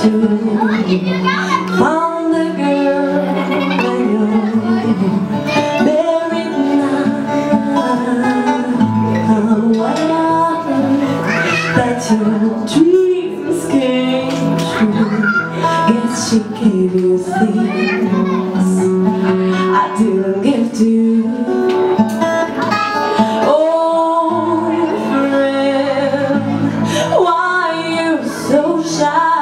to find the girl that you're that your dreams came true? Guess she gave you things I didn't give to you. so shy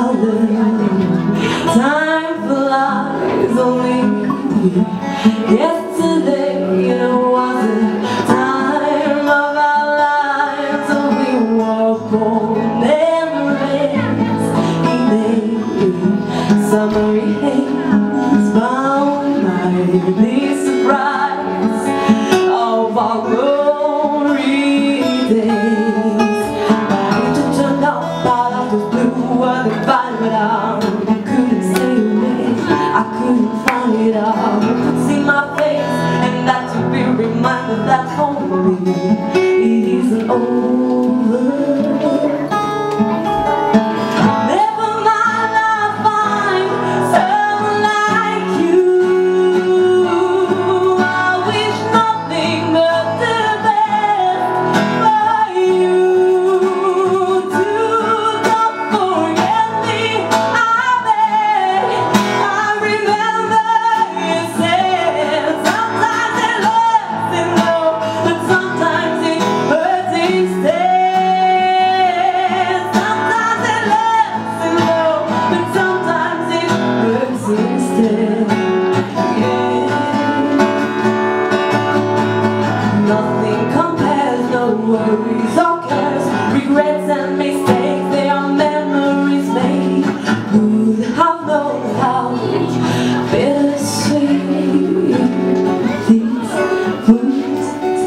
power homely isn't over.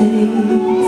say